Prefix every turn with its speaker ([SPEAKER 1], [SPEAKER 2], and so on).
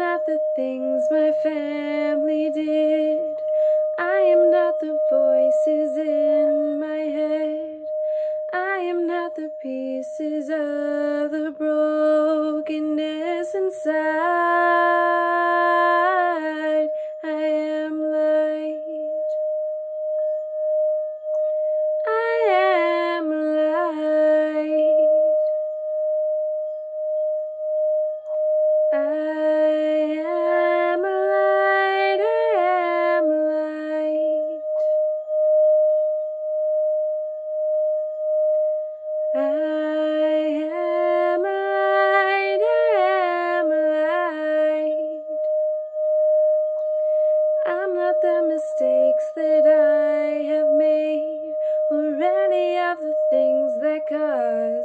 [SPEAKER 1] not the things my family did. I am not the voices in my head. I am not the pieces of the brokenness inside. mistakes that I have made or any of the things that caused